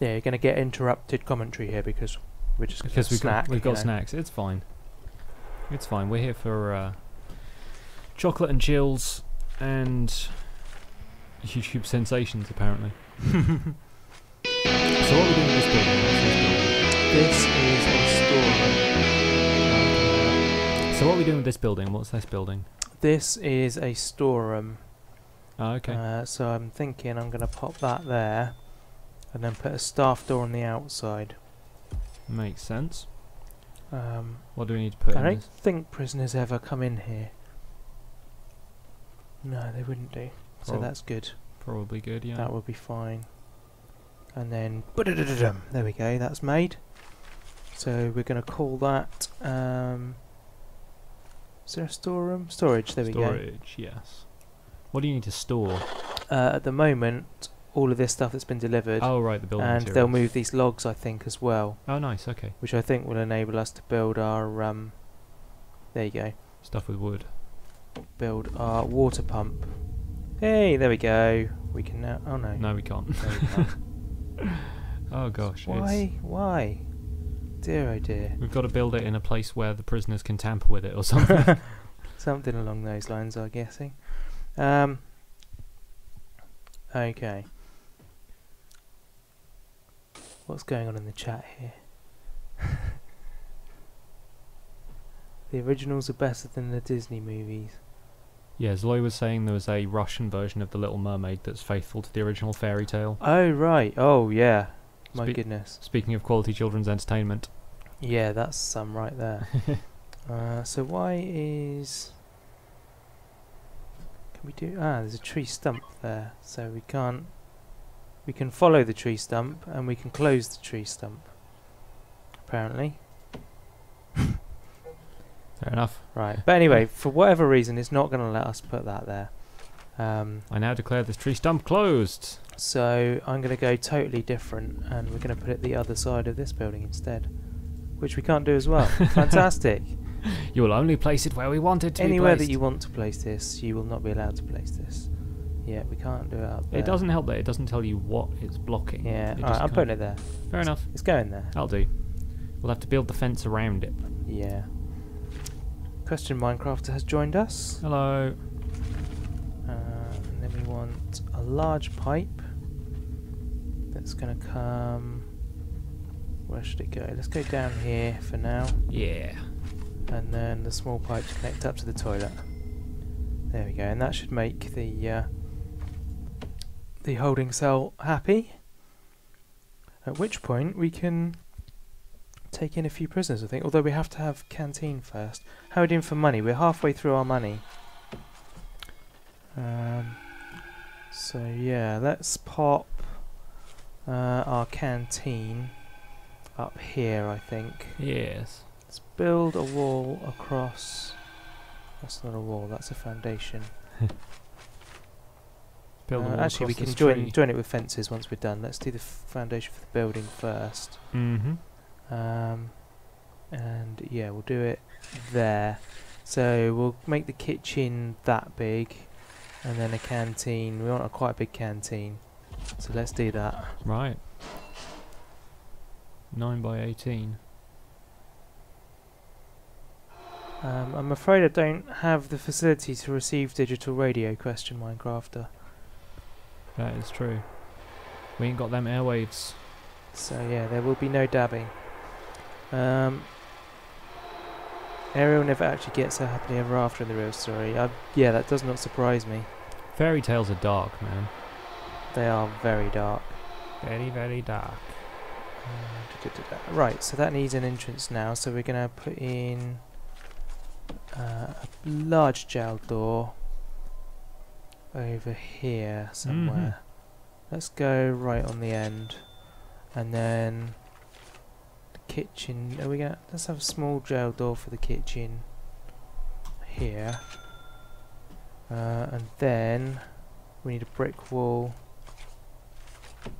Yeah, you're going to get interrupted commentary here because we're just Because we've snack. got, we've got know. snacks. It's fine. It's fine. We're here for uh, chocolate and chills and YouTube sensations, apparently. so what are we doing with this building? What's this building? This is a storeroom. So what are we doing with this building? What's this building? This is a storeroom. Oh, okay. Uh, so I'm thinking I'm going to pop that there, and then put a staff door on the outside. Makes sense. Um, What do we need to put in? I don't this? think prisoners ever come in here. No, they wouldn't do. So that's good. Probably good, yeah. That would be fine. And then, there we go, that's made. So we're going to call that, um, is there a storeroom? Storage, there we go. Storage, yes. What do you need to store? Uh, at the moment, all of this stuff that's been delivered, Oh, right, the building and materials. they'll move these logs, I think, as well, Oh, nice, okay. which I think will enable us to build our, um, there you go, Stuff with wood. build our water pump. Hey, there we go. We can now, oh no. No, we can't. No, we can't. oh, gosh. Why? Why? Dear oh dear. We've got to build it in a place where the prisoners can tamper with it or something. Something along those lines, I'm guessing. Um, okay. What's going on in the chat here? the originals are better than the Disney movies. yeah, Zoe was saying there was a Russian version of The Little Mermaid that's faithful to the original fairy tale. Oh, right. Oh, yeah. My Spe- goodness. Speaking of quality children's entertainment. Yeah, that's some right there. uh, so why is... Can we do... Ah, there's a tree stump there. So we can't... We can follow the tree stump and we can close the tree stump. Apparently. Fair enough. Right. But anyway, for whatever reason, it's not going to let us put that there. Um, I now declare this tree stump closed. so I'm going to go totally different and we're going to put it the other side of this building instead. Which we can't do as well. Fantastic. You will only place it where we want it to Anywhere that you want to place this, you will not be allowed to place this. Yeah, we can't do it up there. It doesn't help that it doesn't tell you what it's blocking. Yeah, It I'm putting it there. Fair enough. It's going there. I'll do. We'll have to build the fence around it. Yeah. Question Minecrafter has joined us. Hello. Uh, and then we want a large pipe that's going to come. Where should it go? Let's go down here for now. Yeah. And then the small pipe to connect up to the toilet. There we go. And that should make the uh, the holding cell happy. At which point we can take in a few prisoners, I think. Although we have to have canteen first. How are we doing for money? We're halfway through our money. Um, so yeah, let's pop uh, our canteen up here, I think. Yes. Let's build a wall across. That's not a wall, that's a foundation. Build Uh, actually, we can join tree. join it with fences once we're done. Let's do the foundation for the building first. Mm-hmm. Um, and yeah, we'll do it there. So we'll make the kitchen that big, and then a canteen. We want a quite big canteen. So let's do that. Right. Nine by eighteen. Um, I'm afraid I don't have the facility to receive digital radio. Question Minecrafter. That is true. We ain't got them airwaves. So yeah, there will be no dabbing. Um, Ariel never actually gets her happily ever after in the real story. I, yeah, that does not surprise me. Fairy tales are dark, man. They are very dark. Very, very dark. Uh. Right, so that needs an entrance now. So we're gonna put in uh, a large jail door over here somewhere. Let's go right on the end, and then the kitchen. Are we gonna? Let's have a small jail door for the kitchen here, uh, and then we need a brick wall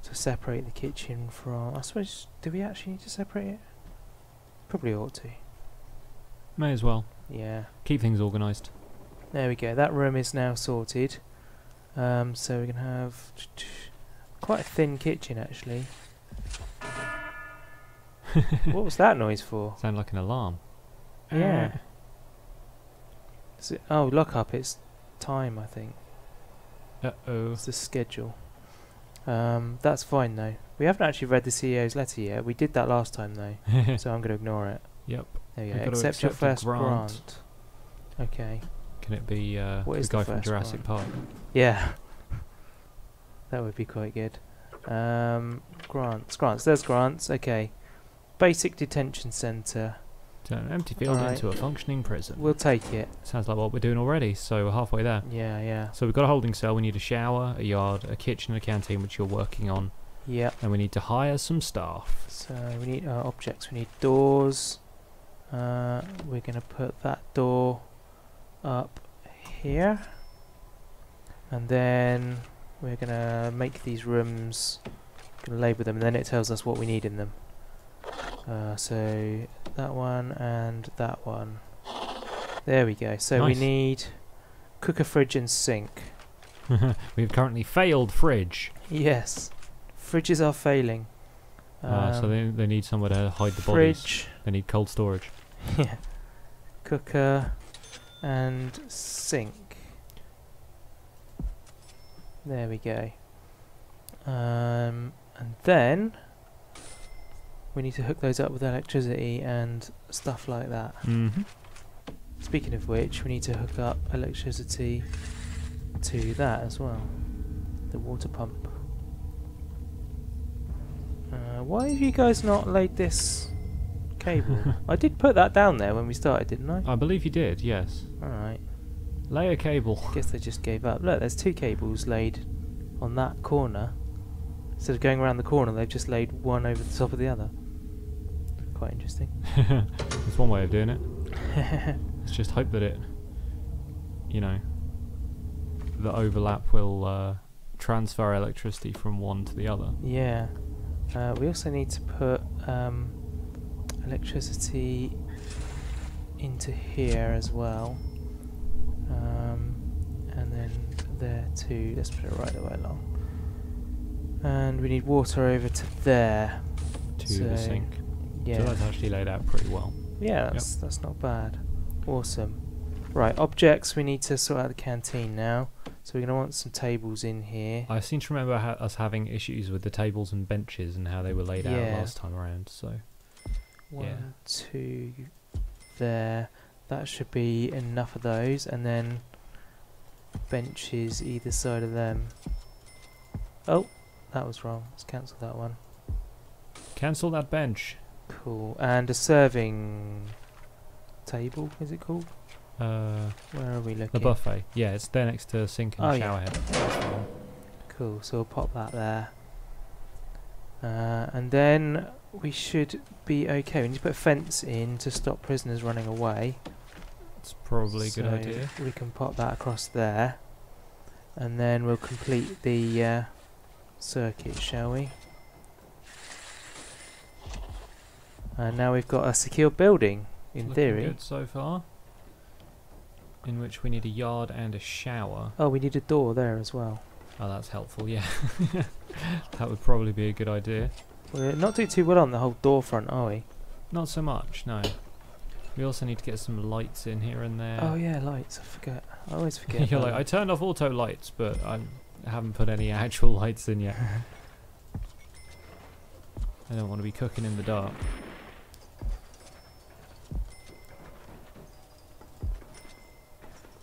to separate the kitchen from. I suppose. Do we actually need to separate it? Probably ought to. May as well. Yeah. Keep things organised. There we go. That room is now sorted. Um, so we can have quite a thin kitchen actually. what was that noise for? Sound like an alarm. Yeah. Is it, oh, lock up. It's time, I think. Uh oh. It's the schedule. Um, that's fine though. We haven't actually read the CEO's letter yet. We did that last time though, so I'm going to ignore it. Yep. There you We've go. got to Accept your first grant. grant. Okay. Can it be uh, the is the guy from Jurassic one? Park? Yeah. that would be quite good. Um, grants, grants. There's grants. Okay. Basic detention centre. Turn an empty field Alright. into a functioning prison. We'll take it. Sounds like what we're doing already, so we're halfway there. Yeah, yeah. So we've got a holding cell, we need a shower, a yard, a kitchen, and a canteen, which you're working on, Yeah. and we need to hire some staff. So we need uh, objects. We need doors. Uh, we're going to put that door up here, and then we're going to make these rooms. Going to label them, and then it tells us what we need in them. Uh, so that one and that one. There we go. So Nice. we need cooker, fridge, and sink. We've currently failed fridge. Yes, fridges are failing. Uh, so Um, they, they need somewhere to hide the bodies. fridge. They need cold storage. yeah. Cooker and sink. There we go. Um, and then we need to hook those up with electricity and stuff like that. Mm-hmm. Speaking of which, we need to hook up electricity to that as well. The water pump. Uh, why have you guys not laid this cable? I did put that down there when we started, didn't I? I believe you did, yes. Alright. Lay a cable. Guess they just gave up. Look, there's two cables laid on that corner. Instead of going around the corner, they've just laid one over the top of the other. Quite interesting. That's one way of doing it. Let's just hope that it, you know, the overlap will uh, transfer electricity from one to the other. yeah. Uh, we also need to put um, electricity into here as well. Um, and then there too. Let's put it right the way along. And we need water over to there. To So, the sink. Yeah. So that's actually laid out pretty well. Yeah, that's that's not bad. Awesome. Right, objects. We need to sort out the canteen now. So we're gonna want some tables in here. I seem to remember ha- us having issues with the tables and benches and how they were laid out last time around. So One, two, there. That should be enough of those, and then benches either side of them. Oh, that was wrong. Let's cancel that one. cancel that bench. Cool. And a serving table. Is it called? Uh, Where are we looking? the buffet. Yeah, it's there next to sink and Oh, yeah. head. The one. Cool, so we'll pop that there. Uh, and then we should be okay. We need to put a fence in to stop prisoners running away. It's probably a good So idea. We can pop that across there. And then we'll complete the uh, circuit, shall we? And now we've got a secure building, in Looking theory. good so far. In which we need a yard and a shower. Oh, we need a door there as well. Oh, that's helpful. Yeah, that would probably be a good idea. We're not doing too well on the whole door front, are we? Not so much, no. We also need to get some lights in here and there. Oh yeah, lights. I forget. I always forget. You're like, I turned off auto lights, but I haven't put any actual lights in yet. I don't want to be cooking in the dark.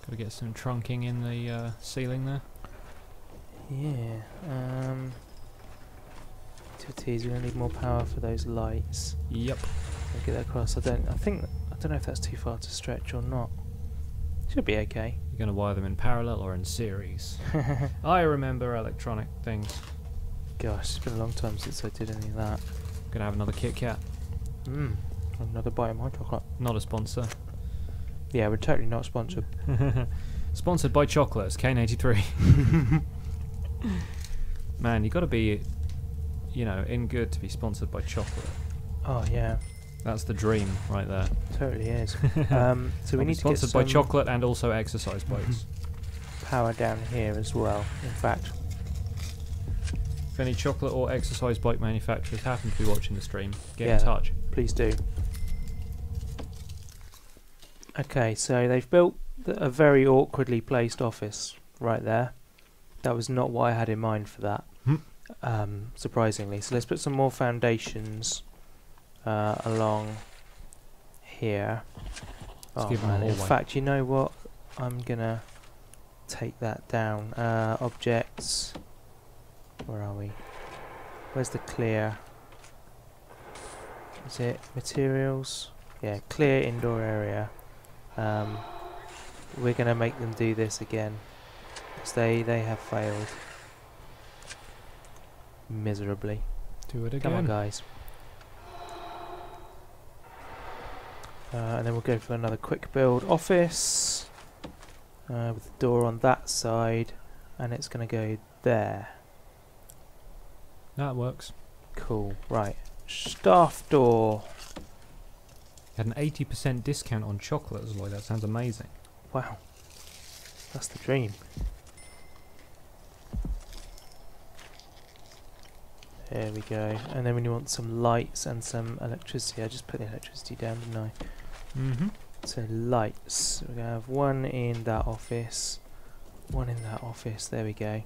Gotta get some trunking in the uh, ceiling there. Yeah. Um. Utilities. We're gonna need more power for those lights. Yep. I'll get that across. I don't. I think. I don't know if that's too far to stretch or not. Should be okay. You're gonna wire them in parallel or in series. I remember electronic things. Gosh, it's been a long time since I did any of that. Gonna have another Kit Kat. Mmm. Another bite of my chocolate. Not a sponsor. Yeah, we're totally not sponsored. Sponsored by Chocolates, K83. Man, you got to be, you know, in good to be sponsored by chocolate. Oh yeah, That's the dream right there. totally is. um, so we need to get sponsored by chocolate and also exercise bikes. power down here as well. In fact, If any chocolate or exercise bike manufacturers happen to be watching the stream, get Yeah. in touch. Please do. Okay, so they've built a very awkwardly placed office right there. That was not what I had in mind for that. Um, surprisingly, so let's put some more foundations uh, along here. Let's oh man! In fact, you know what? I'm gonna take that down. Uh, objects. Where are we? Where's the clear? Is it materials? Yeah, clear indoor area. Um, we're gonna make them do this again, 'cause they they have failed miserably. Do it Come on, again. guys. Uh, and then we'll go for another quick build office uh, with the door on that side, and it's going to go there. That works. Cool. Right. Staff door. You Had an 80% discount on chocolate well. That sounds amazing. Wow. That's the dream. There we go. And then when you want some lights and some electricity, I just put the electricity down, didn't I? Mm-hmm. So lights. We're gonna have one in that office, one in that office. There we go.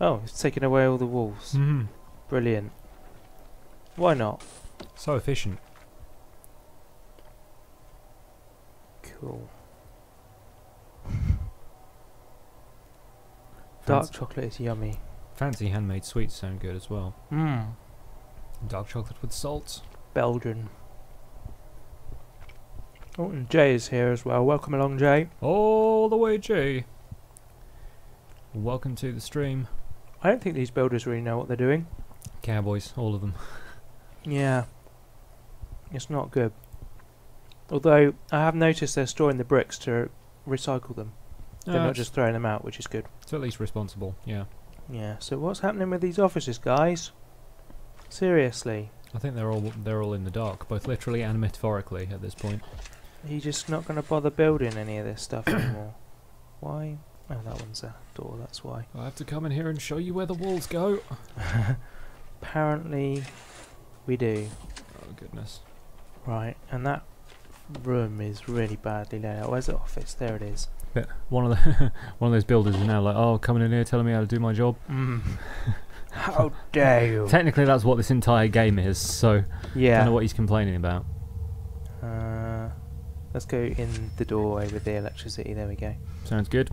Oh, it's taken away all the walls. Mm-hmm. Brilliant. Why not? So efficient. Cool. Dark chocolate is yummy. Fancy handmade sweets sound good as well. Mmm. Dark chocolate with salt. Belgian. Oh, and Jay is here as well. Welcome along, Jay. All the way, Jay. Welcome to the stream. I don't think these builders really know what they're doing. Cowboys, all of them. Yeah. It's not good. Although, I have noticed they're storing the bricks to recycle them. They're Uh, not just throwing them out, which is good. It's at least responsible, yeah. Yeah, so what's happening with these offices, guys? Seriously. I think they're all they're all in the dark, both literally and metaphorically at this point. He's just not going to bother building any of this stuff anymore? Why? Oh, that one's a door, that's why. I have to come in here and show you where the walls go. Apparently, we do. Oh goodness. Right, and that room is really badly laid out. Where's the office? There it is. But one of the one of those builders is now like, oh, coming in here telling me how to do my job. Mm. How dare you? Technically, that's what this entire game is. So yeah, don't know what he's complaining about. Uh, let's go in the doorway with the electricity. There we go. Sounds good.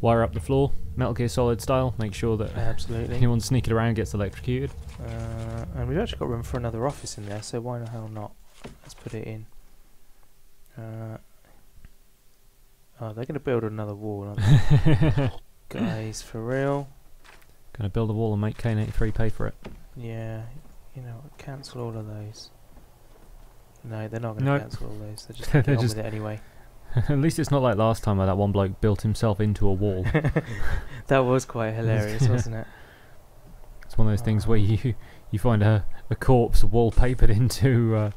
Wire up the floor, Metal Gear Solid style. Make sure that Absolutely. anyone sneaking around gets electrocuted. Uh, and we've actually got room for another office in there, so why the hell not? Let's put it in. Uh, oh, they're going to build another wall, aren't they? guys, for real? Gonna build a wall and make K83 pay for it. Yeah, you know, cancel all of those. No, they're not going to Nope. cancel all those. They're just going to get on with it anyway. At least it's not like last time where that one bloke built himself into a wall. That was quite hilarious, wasn't it? It's one of those things where you you find a, a corpse wallpapered into uh,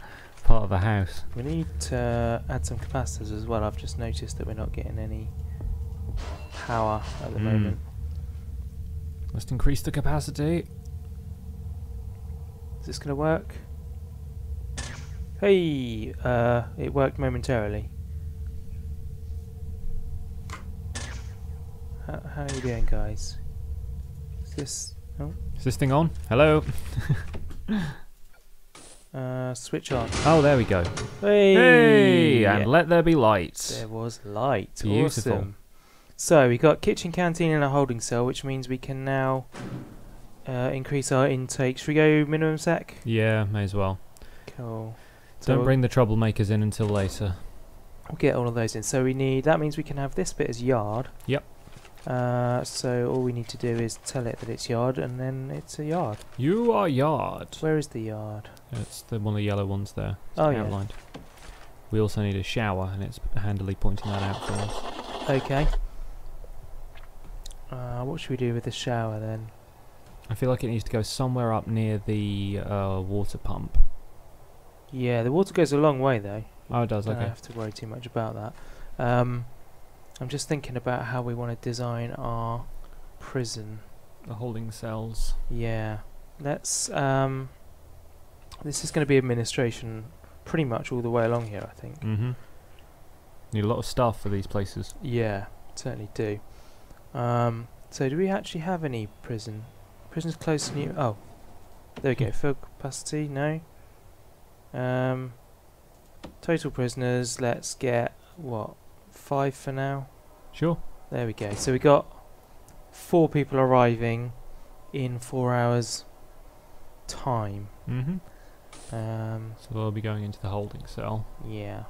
part of a house. We need to add some capacitors as well. I've just noticed that we're not getting any power at the Mm. moment. Let's increase the capacity. Is this going to work? Hey, uh, it worked momentarily. How, how are you doing, guys? Is this oh, Is this thing on? Hello? uh, switch on? Oh, there we go. Hey, Hey! And let there be light. there was light. Beautiful. Awesome. So we got kitchen, canteen, and a holding cell, which means we can now uh, increase our intake. Should we go minimum sec? Yeah, may as well. Cool. So Don't we'll- bring the troublemakers in until later. We'll get all of those in. So we need. That means we can have this bit as yard. Yep. Uh, so all we need to do is tell it that it's yard, and then it's a yard. You are yard. Where is the yard? It's the one of the yellow ones there. It's Oh, yeah. We also need a shower, and it's handily pointing that out for us. Okay. Uh, what should we do with the shower then? I feel like it needs to go somewhere up near the uh, water pump. Yeah, the water goes a long way though. Oh, it does. Don't Okay. have to worry too much about that. Um, I'm just thinking about how we want to design our prison. The holding cells. Yeah. Let's um this is going to be administration pretty much all the way along here, I think. Mm-hmm. Need a lot of staff for these places. Yeah, certainly do. Um so do we actually have any prison? Prison's close to new Oh. There we go. Full capacity, no. Um total prisoners, let's get what? 5 for now. Sure. There we go. So we got four people arriving in 4 hours time. Mm-hmm. Um So they'll be going into the holding cell. Yeah.